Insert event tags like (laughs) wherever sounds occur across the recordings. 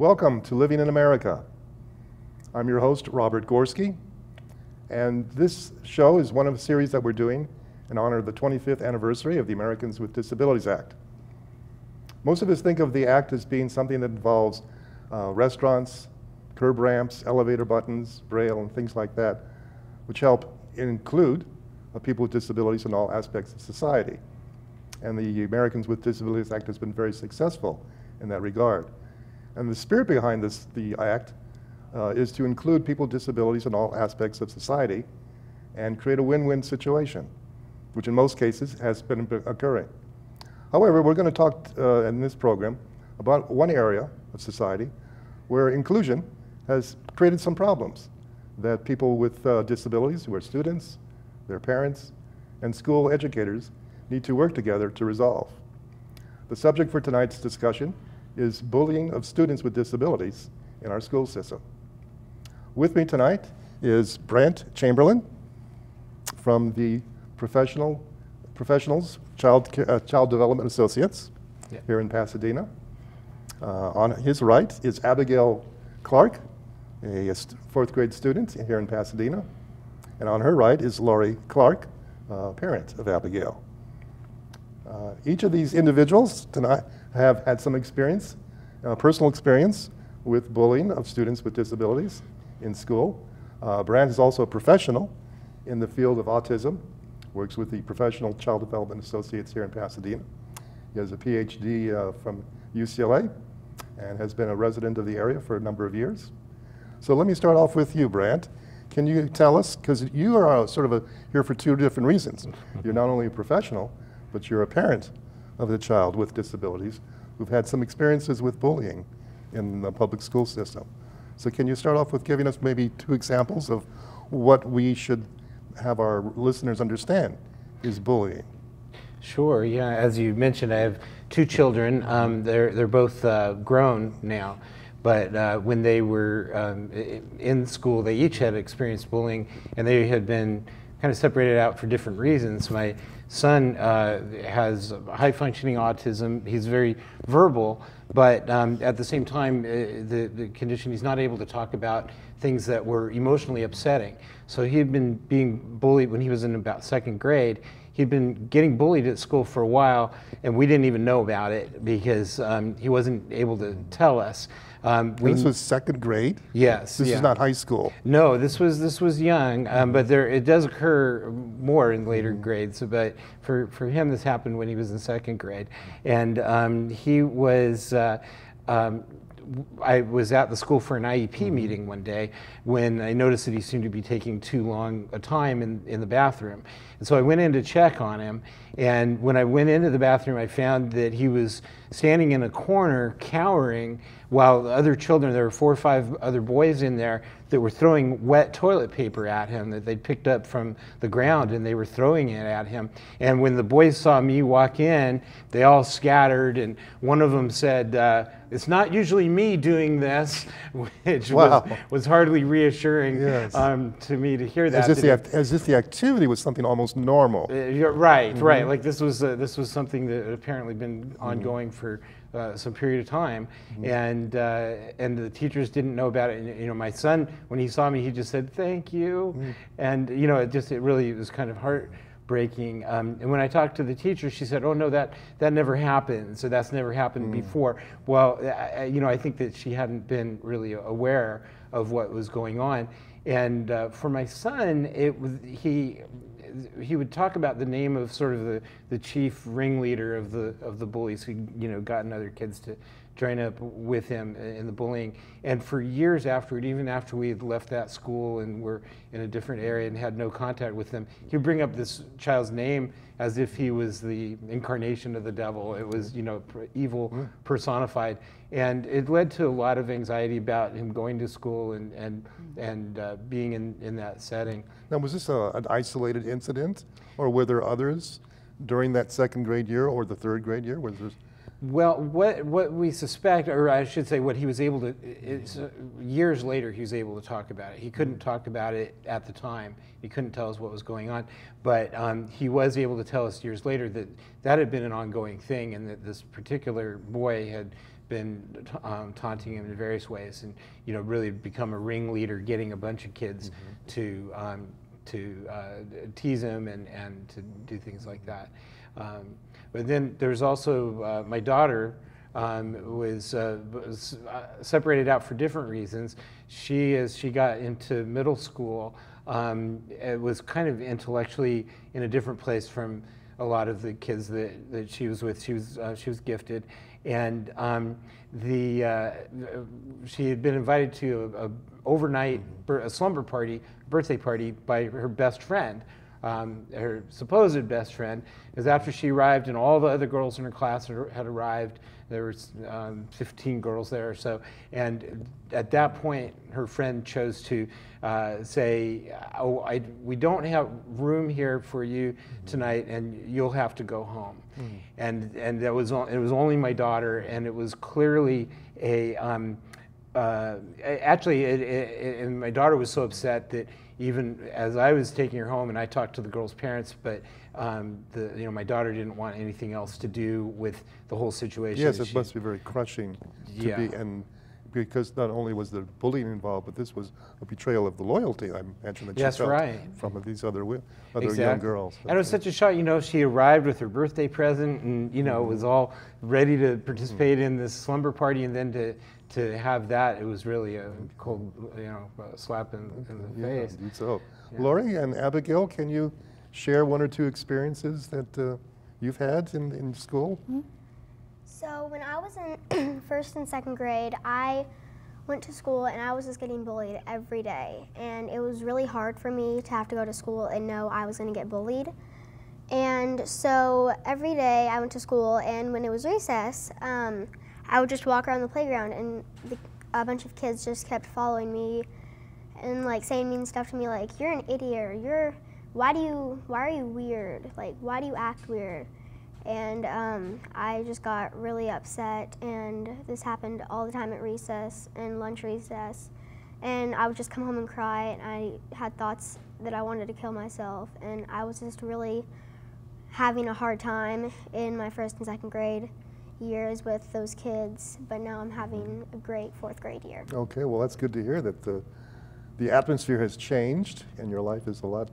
Welcome to Living in America. I'm your host, Robert Gorski, and this show is one of a series that we're doing in honor of the 25th anniversary of the Americans with Disabilities Act. Most of us think of the act as being something that involves uh, restaurants, curb ramps, elevator buttons, braille, and things like that, which help include uh, people with disabilities in all aspects of society. And the Americans with Disabilities Act has been very successful in that regard. And the spirit behind this, the act uh, is to include people with disabilities in all aspects of society and create a win-win situation, which in most cases has been occurring. However, we're going to talk uh, in this program about one area of society where inclusion has created some problems that people with uh, disabilities, who are students, their parents, and school educators need to work together to resolve. The subject for tonight's discussion is bullying of students with disabilities in our school system. With me tonight is Brandt Chamberlain from the Professional Professionals Child, uh, Child Development Associates yeah. here in Pasadena. Uh, on his right is Abigail Clark, a fourth grade student here in Pasadena. And on her right is Lori Clark, uh, parent of Abigail. Uh, each of these individuals tonight have had some experience, uh, personal experience with bullying of students with disabilities in school. Uh, Brandt is also a professional in the field of autism, works with the Professional Child Development Associates here in Pasadena. He has a PhD uh, from UCLA and has been a resident of the area for a number of years. So let me start off with you, Brandt. Can you tell us, because you are sort of a, here for two different reasons. (laughs) You're not only a professional, but you're a parent of the child with disabilities who've had some experiences with bullying in the public school system. So can you start off with giving us maybe two examples of what we should have our listeners understand is bullying? Sure, yeah. As you mentioned, I have two children. Um, they're, they're both uh, grown now. But uh, when they were um, in school, they each had experienced bullying, and they had been kind of separated out for different reasons. My son uh, has high functioning autism. He's very verbal, but um, at the same time, uh, the, the condition he's not able to talk about things that were emotionally upsetting. So he had been being bullied when he was in about second grade. He'd been getting bullied at school for a while, and we didn't even know about it because um, he wasn't able to tell us. Um, we, this was second grade. Yes. This yeah. is not high school. No, this was this was young, um, but there it does occur more in later mm-hmm. grades. But for for him, this happened when he was in second grade, and um, he was. Uh, um, I was at the school for an IEP mm-hmm. meeting one day when I noticed that he seemed to be taking too long a time in, in the bathroom. And so I went in to check on him. And when I went into the bathroom, I found that he was standing in a corner, cowering, while the other children, there were four or five other boys in there that were throwing wet toilet paper at him that they'd picked up from the ground and they were throwing it at him. And when the boys saw me walk in, they all scattered. And one of them said, uh, It's not usually me doing this, (laughs) which wow. was, was hardly reassuring yes. um, to me to hear that. As if, the, as if the activity was something almost normal. Uh, right, mm-hmm. right. Like this was, uh, this was something that had apparently been ongoing mm-hmm. ongoing for uh, some period of time, mm-hmm. and uh, and the teachers didn't know about it. And, you know, my son, when he saw me, he just said thank you, mm-hmm. and you know, it just it really was kind of heartbreaking. Um, and when I talked to the teacher, she said, "Oh no, that that never happened. So that's never happened mm. before." Well, I, you know, I think that she hadn't been really aware of what was going on. And uh, for my son, it was he he would talk about the name of sort of the, the chief ringleader of the of the bullies who you know gotten other kids to join up with him in the bullying. And for years afterward, even after we had left that school and were in a different area and had no contact with them, he would bring up this child's name as if he was the incarnation of the devil. It was, you know, evil personified. And it led to a lot of anxiety about him going to school and, and, and uh, being in, in that setting. Now, was this a, an isolated incident, or were there others during that second grade year or the third grade year? Was there well, what, what we suspect, or I should say, what he was able to, is, uh, years later, he was able to talk about it. He couldn't talk about it at the time. He couldn't tell us what was going on. But um, he was able to tell us years later that that had been an ongoing thing and that this particular boy had been um, taunting him in various ways and, you know, really become a ringleader, getting a bunch of kids mm-hmm. to, um, to uh, tease him and, and to do things like that. But then there's also uh, my daughter um, was, uh, was uh, separated out for different reasons. She, as she got into middle school, um, was kind of intellectually in a different place from a lot of the kids that, that she was with. She was, uh, she was gifted. And um, the, uh, she had been invited to a, a overnight a slumber party, birthday party by her best friend um, her supposed best friend, is after she arrived and all the other girls in her class had arrived. There was um, 15 girls there or so, and at that point, her friend chose to uh, say, "Oh, I, we don't have room here for you tonight, and you'll have to go home." Mm. And and that was it was only my daughter, and it was clearly a. Um, uh, actually, it, it, and my daughter was so upset that even as I was taking her home, and I talked to the girl's parents, but um, the, you know, my daughter didn't want anything else to do with the whole situation. Yes, it she, must be very crushing to yeah. be, and because not only was the bullying involved, but this was a betrayal of the loyalty, I imagine, that That's she felt right. from these other, other exactly. young girls. And it was such a shock, you know, she arrived with her birthday present and, you know, mm-hmm. was all ready to participate mm-hmm. in this slumber party and then to, to have that, it was really a cold, you know, slap in, in the yeah, face. So, yeah. Lori and Abigail, can you share one or two experiences that uh, you've had in, in school? Mm -hmm. So when I was in (clears throat) first and second grade, I went to school and I was just getting bullied every day. And it was really hard for me to have to go to school and know I was going to get bullied. And so every day I went to school, and when it was recess, um, I would just walk around the playground, and the, a bunch of kids just kept following me and like saying mean stuff to me, like "You're an idiot," or "You're why do you why are you weird? Like why do you act weird?" and um, I just got really upset. And this happened all the time at recess and lunch recess. And I would just come home and cry, and I had thoughts that I wanted to kill myself. And I was just really having a hard time in my first and second grade years with those kids. But now I'm having a great fourth grade year. Okay, well, that's good to hear that the, the atmosphere has changed and your life is a lot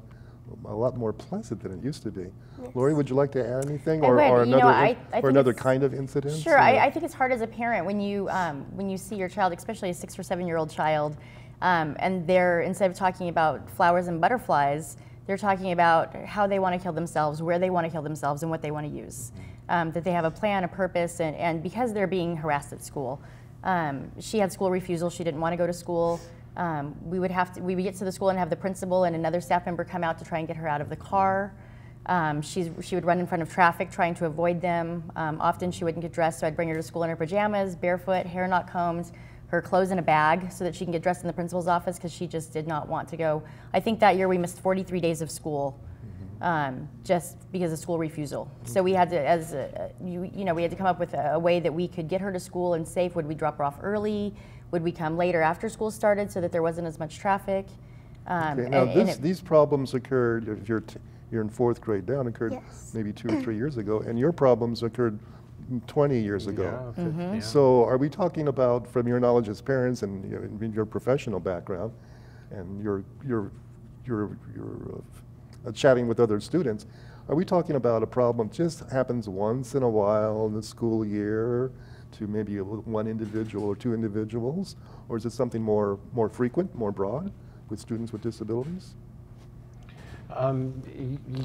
a lot more pleasant than it used to be. Yes. Lori, would you like to add anything, or, or another, know, I, I or another kind of incident? Sure, I, I, think it's hard as a parent when you um, when you see your child, especially a six or seven year old child, um, and they're instead of talking about flowers and butterflies, they're talking about how they want to kill themselves, where they want to kill themselves, and what they want to use. Um, that they have a plan, a purpose, and, and because they're being harassed at school. Um, she had school refusal. She didn't want to go to school. Um, we would have to, we would get to the school and have the principal and another staff member come out to try and get her out of the car. Um, she would run in front of traffic trying to avoid them. Um, often she wouldn't get dressed, so I'd bring her to school in her pajamas, barefoot, hair not combed, her clothes in a bag so that she can get dressed in the principal's office because she just did not want to go. I think that year we missed 43 days of school um, just because of school refusal. So we had to, as a, you, you know, we had to come up with a, a, way that we could get her to school and safe. Would we drop her off early? Would we come later after school started so that there wasn't as much traffic? Um, okay, now and, this, and these problems occurred, if you're, you're in fourth grade down, occurred yes. maybe two or (clears throat) three years ago, and your problems occurred 20 years ago. Yeah, mm -hmm. yeah. So are we talking about, from your knowledge as parents and you know, your professional background, and your, your, your, your uh, chatting with other students, are we talking about a problem that just happens once in a while in the school year? to maybe one individual or two individuals? Or is it something more, more frequent, more broad with students with disabilities? Um,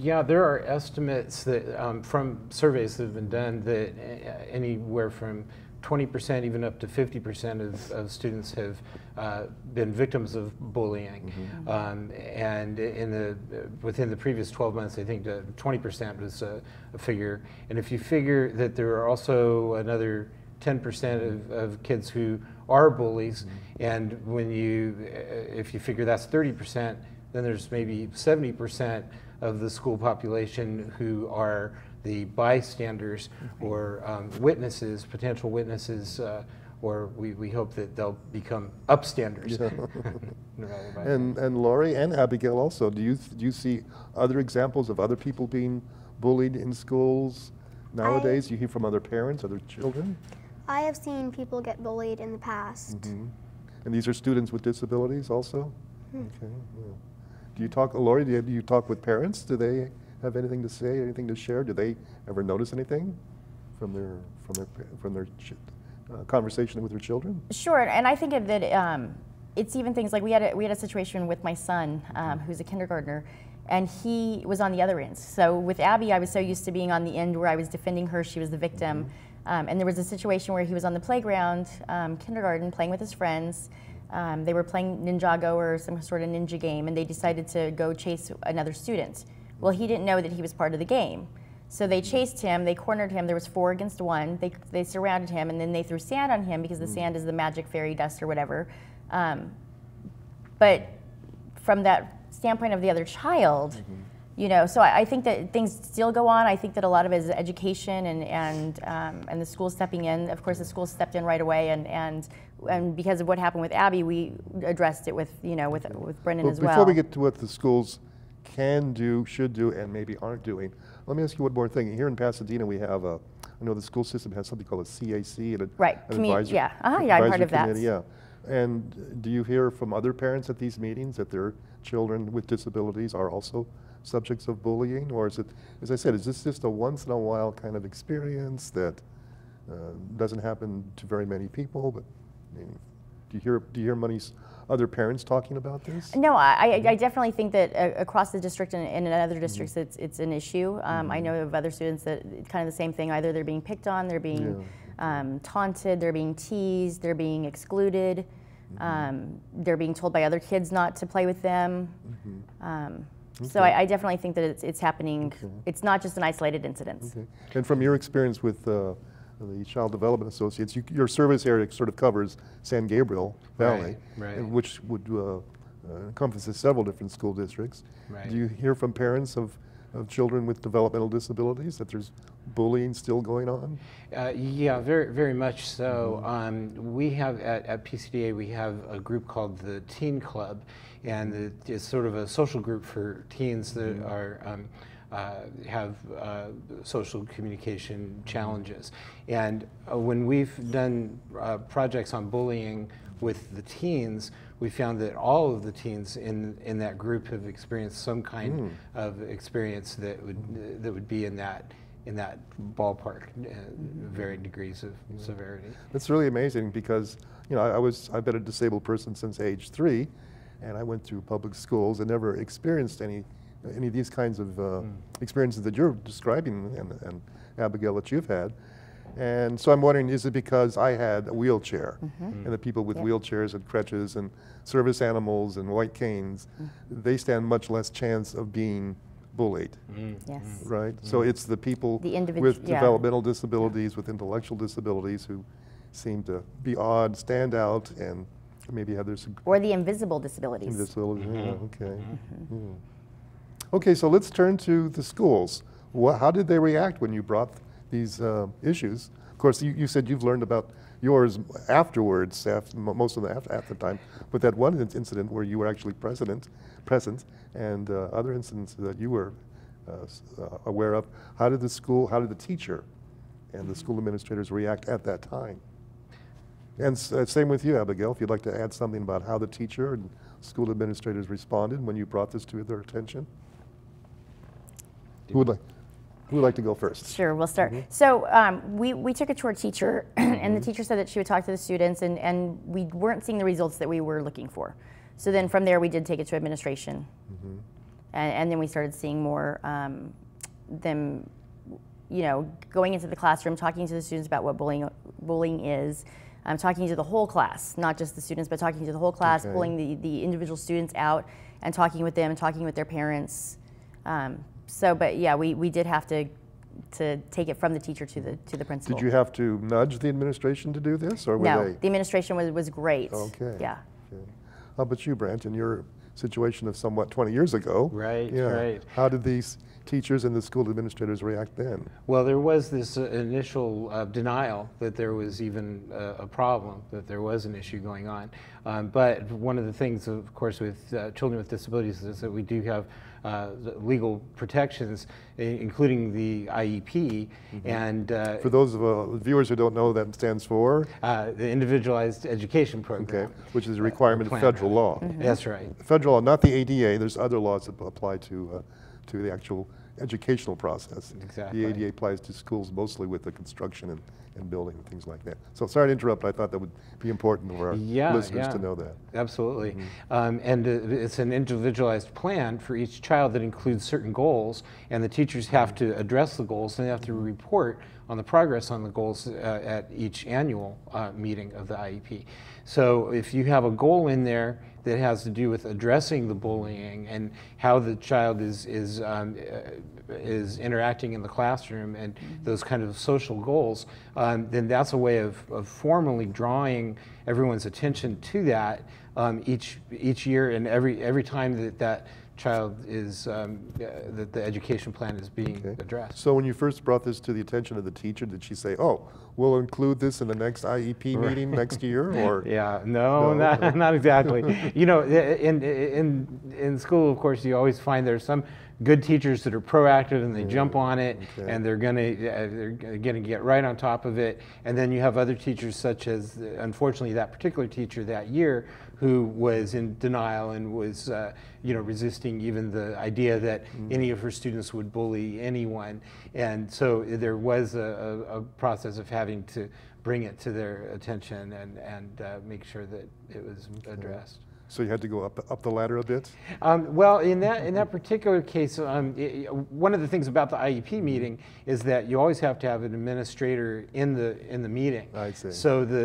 yeah, there are estimates that um, from surveys that have been done that uh, anywhere from 20%, even up to 50% of, of students have uh, been victims of bullying. Um, and in the, within the previous 12 months, I think uh, 20% was a, a figure. And if you figure that there are also another 10% of, of kids who are bullies, and when you, uh, if you figure that's 30%, then there's maybe 70% of the school population who are the bystanders or um, witnesses, potential witnesses, uh, or we, we hope that they'll become upstanders. (laughs) No, by- And, and Lori and Abigail also, do you, do you see other examples of other people being bullied in schools nowadays? You hear from other parents, other children? I have seen people get bullied in the past. Mhm. And these are students with disabilities also? Hmm. Okay. yeah. Do you talk, Lori, do you, do you talk with parents? Do they have anything to say, anything to share? Do they ever notice anything from their, from their, from their ch- uh, conversation with their children? Sure, and I think that um, it's even things like we had a, we had a situation with my son, um, who's a kindergartner, and he was on the other end. So with Abby, I was so used to being on the end where I was defending her; she was the victim. Um, and there was a situation where he was on the playground, um, kindergarten, playing with his friends. Um, they were playing Ninjago or some sort of ninja game, and they decided to go chase another student. Well, he didn't know that he was part of the game. So they chased him, they cornered him, there was four against one. They, they surrounded him and then they threw sand on him because the sand is the magic fairy dust or whatever. Um, but from that standpoint of the other child, you know, so I, I think that things still go on. I think that a lot of it is education and and um, and the school stepping in. Of course, the school stepped in right away, and and and because of what happened with Abby, we addressed it with you know with with Brendan Well, as well. Before we get to what the schools can do, should do, and maybe aren't doing, let me ask you one more thing. Here in Pasadena, we have a, I know the school system has something called a CAC, and a- Right, an commu- advisory. yeah. Uh-huh, yeah, I'm part of that. Yeah. And do you hear from other parents at these meetings that their children with disabilities are also subjects of bullying? Or is it, as I said, is this just a once in a while kind of experience that uh, doesn't happen to very many people? But I mean, do you hear, do you hear many s- other parents talking about this? No, I, I- I definitely think that uh, across the district and, and in other districts, it's, it's an issue. Um, I know of other students that it's kind of the same thing. Either they're being picked on, they're being um, taunted, they're being teased, they're being excluded, um, they're being told by other kids not to play with them. Um, So I, I definitely think that it's, it's happening. It's not just an isolated incident. Okay. And from your experience with uh, the Child Development Associates, you, your service area sort of covers San Gabriel Valley, Right, right. which would uh, uh, encompasses several different school districts. Right. Do you hear from parents of, of children with developmental disabilities that there's bullying still going on? Uh, yeah, very, very much so. Um, we have at, at PCDA we have a group called the Teen Club, and it's sort of a social group for teens that are um, have uh, social communication challenges. And uh, when we've done uh, projects on bullying with the teens, we found that all of the teens in in that group have experienced some kind of experience that would that would be in that in that ballpark, uh, varying degrees of severity. That's really amazing because, you know, I, I was, I've been a disabled person since age three, and I went through public schools and never experienced any, any of these kinds of uh, hmm. experiences that you're describing, and, and Abigail, that you've had. And so I'm wondering, is it because I had a wheelchair, mm-hmm. hmm. and the people with Yeah. wheelchairs and crutches and service animals and white canes, mm-hmm. they stand much less chance of being bullied hmm. Yes. right? So it's the people The with yeah. developmental disabilities, with intellectual disabilities who seem to be odd, stand out, and maybe have their Or the invisible disabilities. disabilities. Yeah, mm-hmm. okay. Yeah. Okay, so let's turn to the schools. Wha how did they react when you brought these uh, issues? Of course, you, you said you've learned about yours afterwards, after, most of the after, after time. But that one incident where you were actually present, present, and uh, other incidents that you were uh, uh, aware of. How did the school, how did the teacher, and the school administrators react at that time? And uh, same with you, Abigail, if you'd like to add something about how the teacher and school administrators responded when you brought this to their attention? Who would like, who would like to go first? Sure, we'll start. So um, we, we took it to our teacher, (clears throat) and the teacher said that she would talk to the students, and, and we weren't seeing the results that we were looking for. So then from there, we did take it to administration. And, and then we started seeing more um, them, you know, going into the classroom, talking to the students about what bullying bullying is. Um, talking to the whole class, not just the students, but talking to the whole class, Okay. pulling the, the individual students out and talking with them and talking with their parents. Um, so, but yeah, we, we did have to to take it from the teacher to the to the principal. Did you have to nudge the administration to do this, or were no, they? the administration was, was great. Okay. Yeah. Okay. How about you, Brent, in your situation of somewhat 20 years ago? Right, yeah. right. How did these teachers and the school administrators react then? Well, there was this uh, initial uh, denial that there was even uh, a problem, that there was an issue going on. Um, but one of the things, of course, with uh, children with disabilities is that we do have uh, the legal protections, including the IEP, and uh, For those of uh, viewers who don't know, that stands for, uh, the Individualized Education okay, Program. which is a requirement of federal law. That's right. Federal law, not the ADA. There's other laws that apply to uh, to the actual educational process. Exactly. The ADA applies to schools mostly with the construction and, and building and things like that. So sorry to interrupt. I thought that would be important for our Yeah, listeners yeah. to know that. Absolutely. Um, and uh, it's an individualized plan for each child that includes certain goals, and the teachers have to address the goals and they have to report on the progress on the goals uh, at each annual uh, meeting of the IEP. So if you have a goal in there that has to do with addressing the bullying and how the child is is um, uh, is interacting in the classroom and those kind of social goals, um, then that's a way of, of formally drawing everyone's attention to that um, each each year and every every time that that child is um, uh, that the education plan is being Okay. addressed. So when you first brought this to the attention of the teacher, did she say, "Oh, we'll include this in the next IEP meeting next year"? Or (laughs) Yeah, no, No? not, (laughs) not exactly. you know, in, in, in school, of course, you always find there's some good teachers that are proactive and they jump on it okay. and they're gonna, uh, they're gonna get right on top of it. And then you have other teachers such as, unfortunately, that particular teacher that year who was in denial and was, uh, you know, resisting even the idea that any of her students would bully anyone. And so there was a, a, a process of having to bring it to their attention and, and uh, make sure that it was addressed. So you had to go up up the ladder a bit. Um, well, in that in that particular case, um, i- i- one of the things about the IEP meeting is that you always have to have an administrator in the in the meeting. I see. So the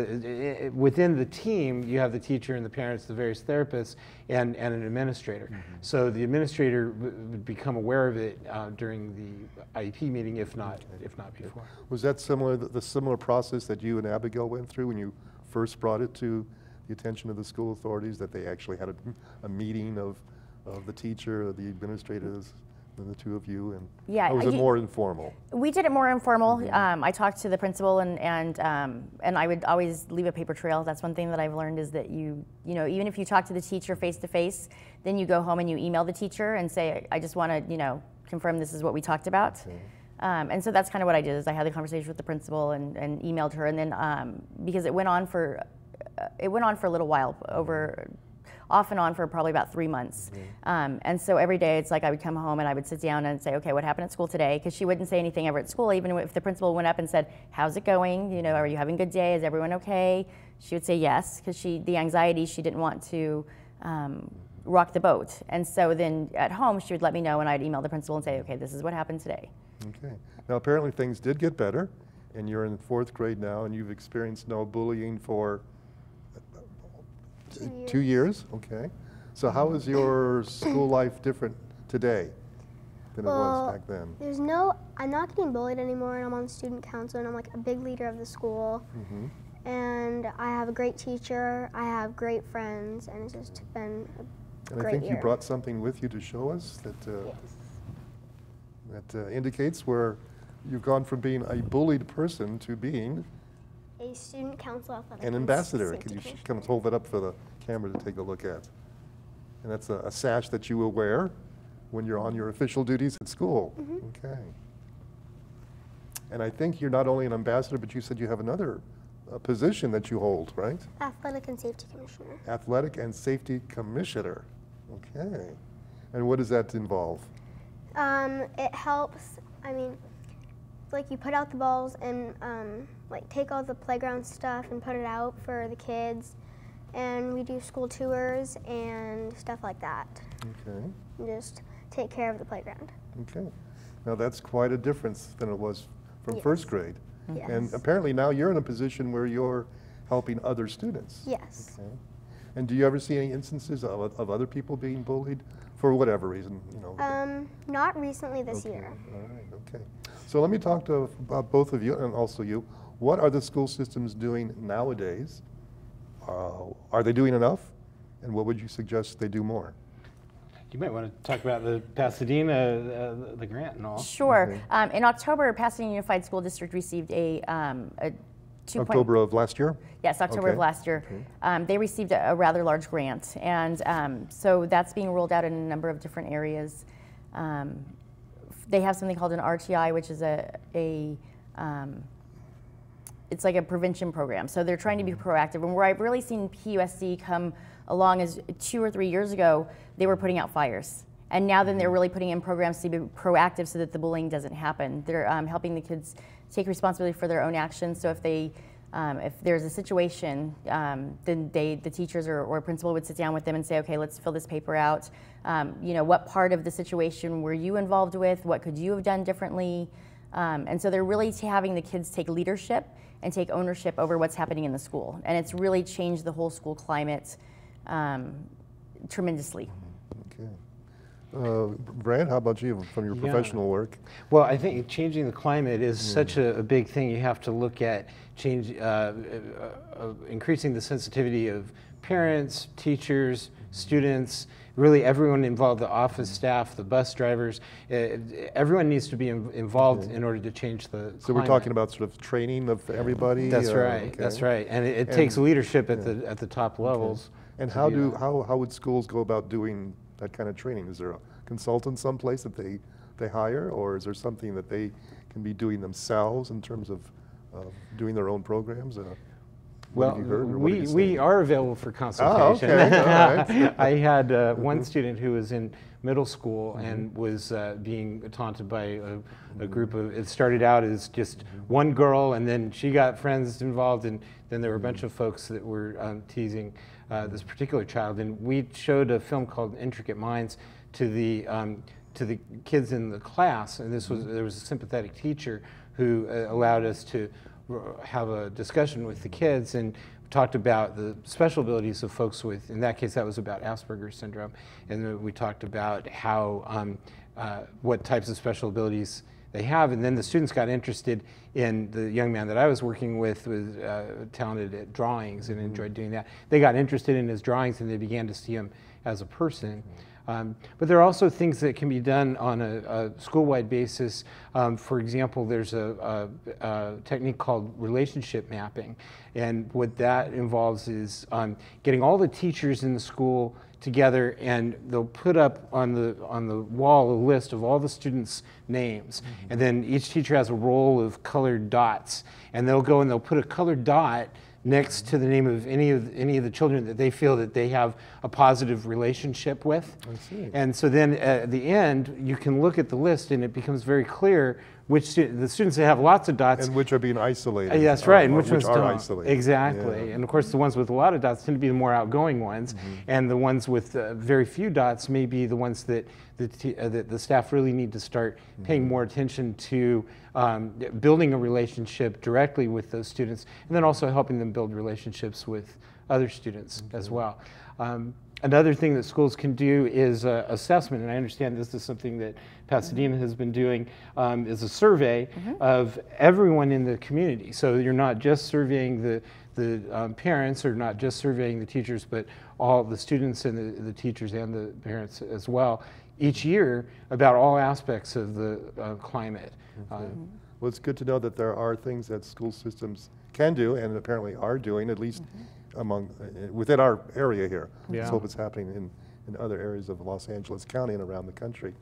i- i- within the team, you have the teacher and the parents, the various therapists, and, and an administrator. Mm-hmm. So the administrator w- would become aware of it uh, during the IEP meeting, if not if not before. Was that similar, the the similar process that you and Abigail went through when you first brought it to the attention of the school authorities, that they actually had a, (laughs) a meeting of, of the teacher, the administrators, and the two of you? And Yeah, was it you- more informal? We did it more informal. Um, I talked to the principal, and and um, and I would always leave a paper trail. That's one thing that I've learned is that you you know even if you talk to the teacher face to face, then you go home and you email the teacher and say, I just want to you know confirm this is what we talked about. Um, and so that's kind of what I did is I had the conversation with the principal and, and emailed her, and then um, because it went on for it went on for a little while over off and on for probably about three months. Um, and so every day it's like I would come home and I would sit down and say, okay, what happened at school today? Because she wouldn't say anything ever at school. Even if the principal went up and said, how's it going? You know, are you having a good day? Is everyone okay? She would say yes, because she the anxiety she didn't want to um, rock the boat. And so then at home she would let me know and I'd email the principal and say, okay, this is what happened today. Okay. Now, apparently things did get better, and you're in fourth grade now, and you've experienced no bullying for Two two years? Okay. So how is your school life different today than it was back then? There's no, I'm not getting bullied anymore, and I'm on student council, and I'm like a big leader of the school. Mm-hmm. And I have a great teacher, I have great friends, and it's just been a And I think year. you brought something with you to show us that, uh, that uh, indicates where you've gone from being a bullied person to being a student council athletic an ambassador. Could you come hold that up for the camera to take a look at? And that's a, a sash that you will wear when you're on your official duties at school. Mm-hmm. Okay. And I think you're not only an ambassador, but you said you have another uh, position that you hold, right? Athletic and safety commissioner. Athletic and Safety Commissioner. Okay. And what does that involve? Um, it helps. I mean, like you put out the balls and um, like take all the playground stuff and put it out for the kids, and we do school tours and stuff like that. Okay. And just take care of the playground. Okay. Now that's quite a difference than it was from first Yes. grade. And apparently now you're in a position where you're helping other students. Yes. Okay. And do you ever see any instances of, of other people being bullied for whatever reason, you know? Um, not recently this Okay, year. All right, okay. So let me talk to, about both of you and also you. What are the school systems doing nowadays? Uh, Are they doing enough? And what would you suggest they do more? You might want to talk about the Pasadena, uh, the grant and all. Sure. Um, in October, Pasadena Unified School District received a, um, a two point- October of last year? Yes, October of last year. Um, they received a, a rather large grant, and um, so that's being rolled out in a number of different areas. Um, they have something called an RTI, which is a, a um, it's like a prevention program. So they're trying to be proactive. And where I've really seen PUSD come along is two or three years ago, they were putting out fires. And now then they're really putting in programs to be proactive so that the bullying doesn't happen. They're um, helping the kids take responsibility for their own actions. So if they um, if there's a situation, um, then they, the teachers or, or principal would sit down with them and say, okay, let's fill this paper out. Um, you know, what part of the situation were you involved with? What could you have done differently? Um, and so they're really having the kids take leadership and take ownership over what's happening in the school. And it's really changed the whole school climate um, tremendously. Okay. Uh, Brad, how about you from your Yeah. professional work? Well, I think changing the climate is such a, a big thing. You have to look at change, uh, uh, uh, increasing the sensitivity of parents, teachers, students, really everyone involved, the office staff, the bus drivers. Uh, everyone needs to be in, involved in order to change the So we're talking about sort of training of everybody? That's uh, right. That's right. And it, it And- takes leadership at the at the top levels. And how do, that. how, how would schools go about doing that kind of training? Is there a consultant someplace that they, they hire? Or is there something that they can be doing themselves in terms of, of doing their own programs? Well, have you heard, or what have we, we are available for consultation. okay, all right. (laughs) I had uh, one student who was in middle school and was uh, being taunted by a, a group of, it started out as just one girl and then she got friends involved and then there were a bunch of folks that were um, teasing uh, this particular child. And we showed a film called Intricate Minds to the, um, to the kids in the class. And this was, there was a sympathetic teacher who uh, allowed us to have a discussion with the kids and talked about the special abilities of folks with, in that case, that was about Asperger's syndrome. And then we talked about how, um, uh, what types of special abilities they have. And then the students got interested in the young man that I was working with was uh, talented at drawings and enjoyed doing that. They got interested in his drawings and they began to see him as a person. Um, but there are also things that can be done on a, a school-wide basis. Um, for example, there's a, a, a technique called relationship mapping, and what that involves is um, getting all the teachers in the school together, and they'll put up on the on the wall a list of all the students' names, and then each teacher has a roll of colored dots, and they'll go and they'll put a colored dot next to the name of any of any of the children that they feel that they have a positive relationship with. I see. And so then at the end, you can look at the list and it becomes very clear which stu- the students that have lots of dots. And which are being isolated? Uh, that's or- right, and or which, ones are isolated? Exactly. Yeah. And of course, the ones with a lot of dots tend to be the more outgoing ones, Mm-hmm. and the ones with uh, very few dots may be the ones that the, t- uh, that the staff really need to start paying Mm-hmm. more attention to um, building a relationship directly with those students, and then also helping them build relationships with other students Mm-hmm. as well. Um, Another thing that schools can do is uh, assessment, and I understand this is something that Pasadena has been doing, um, is a survey of everyone in the community. So you're not just surveying the, the um, parents or not just surveying the teachers, but all the students and the, the teachers and the parents as well each year about all aspects of the uh, climate. Uh, Well, it's good to know that there are things that school systems can do and apparently are doing, at least among, uh, within our area here. Let's hope it's happening in, in other areas of Los Angeles County and around the country.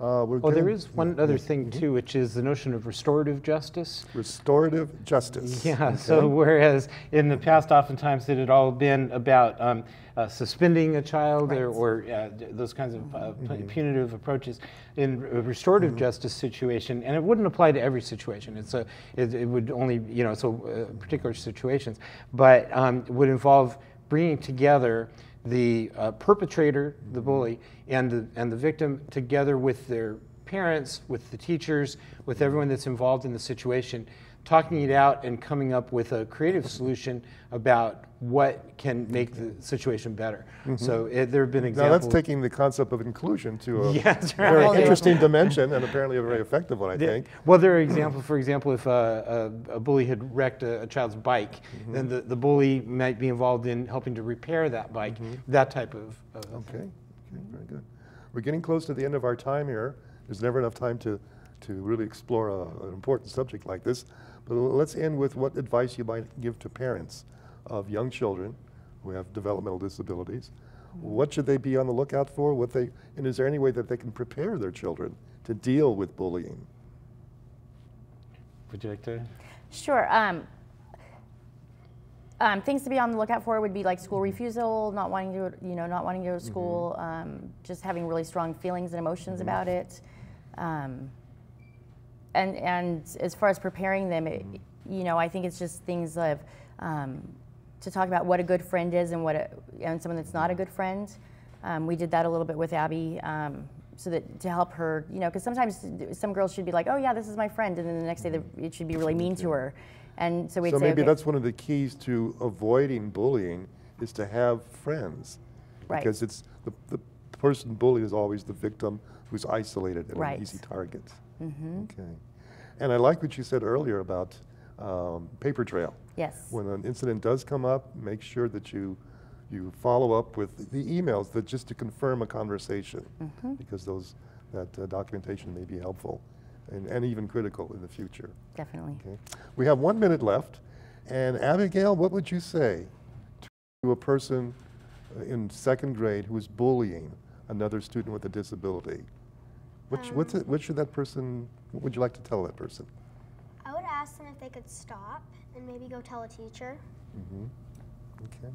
Uh, we're well, there is one other thing too, which is the notion of restorative justice. Restorative justice. (laughs) Yeah, Okay. so whereas in the past, oftentimes it had all been about um, uh, suspending a child or, or uh, those kinds of uh, pu- Mm-hmm. punitive approaches. In a restorative justice situation, and it wouldn't apply to every situation, it's a, it, it would only, you know, so uh, particular situations, but um, would involve bringing together the uh, perpetrator, the bully, and the, and the victim together with their parents, with the teachers, with everyone that's involved in the situation, talking it out and coming up with a creative solution about what can make the situation better. Mm-hmm. So it, there have been Now, examples. that's taking the concept of inclusion to a (laughs) Yeah, that's very right. interesting dimension and apparently a very effective one, I Yeah. think. Well, there are examples. For example, if a, a, a bully had wrecked a, a child's bike, Mm-hmm. then the, the bully might be involved in helping to repair that bike. Mm-hmm. That type of. of Okay, okay, very good. We're getting close to the end of our time here. There's never enough time to, to really explore a, an important subject like this. But let's end with what advice you might give to parents of young children who have developmental disabilities. What should they be on the lookout for? What they, and is there any way that they can prepare their children to deal with bullying? Would you like to? Sure. Um, um, things to be on the lookout for would be like school refusal, not wanting to, you know, not wanting to go to school, um, just having really strong feelings and emotions about it. And and as far as preparing them, it, you know, I think it's just things of um, to talk about what a good friend is and what a, and someone that's not a good friend. Um, we did that a little bit with Abby, um, so that to help her, you know, because sometimes some girls should be like, oh yeah, this is my friend, and then the next day the- it should be really mean to her, and so we'd So say, maybe okay, that's one of the keys to avoiding bullying is to have friends. Right. Because it's, the, the person bullied is always the victim who's isolated and Right. an easy target. Okay. And I like what you said earlier about um, paper trail. yes, When an incident does come up, make sure that you, you follow up with the emails that just to confirm a conversation. Mm-hmm. Because those, that uh, documentation may be helpful and, and even critical in the future. definitely. Okay. We have one minute left. And Abigail, what would you say to a person uh, in second grade who is bullying another student with a disability? What, sh- what's it, what should that person, what would you like to tell that person? I would ask them if they could stop and maybe go tell a teacher. Mm. Okay.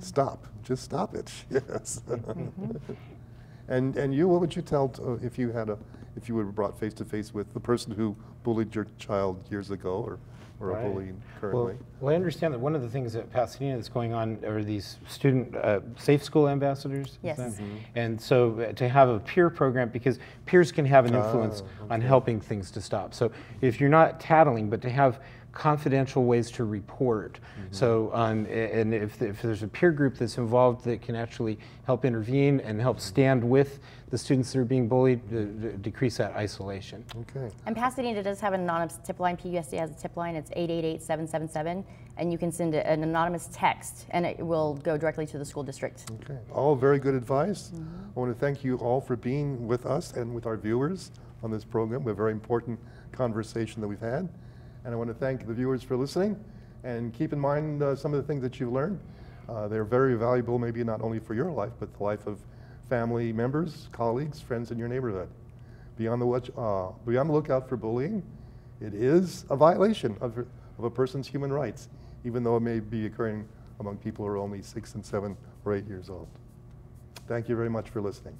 Stop. Just stop it. (laughs) Yes. (laughs) and and you, what would you tell t- uh, if you had a if you were brought face to face with the person who bullied your child years ago or or Right. a bullying Well, currently? well, I understand that one of the things at Pasadena that's going on are these student uh, safe school ambassadors. Yes. Mm-hmm. And so uh, to have a peer program, because peers can have an influence Ah, on helping things to stop. So if you're not tattling, but to have confidential ways to report. Mm-hmm. So, um, and if, if there's a peer group that's involved that can actually help intervene and help stand with the students that are being bullied, to, to decrease that isolation. Okay. And Pasadena does have an anonymous tip line. PUSD has a tip line. It's 888-777, and you can send an anonymous text, and it will go directly to the school district. Okay, all very good advice. I want to thank you all for being with us and with our viewers on this program. We have a very important conversation that we've had. And I want to thank the viewers for listening. And keep in mind uh, some of the things that you've learned. Uh, they're very valuable, maybe not only for your life, but the life of family members, colleagues, friends in your neighborhood. Be on the, watch, uh, be on the lookout for bullying. It is a violation of, of a person's human rights, even though it may be occurring among people who are only six and seven or eight years old. Thank you very much for listening.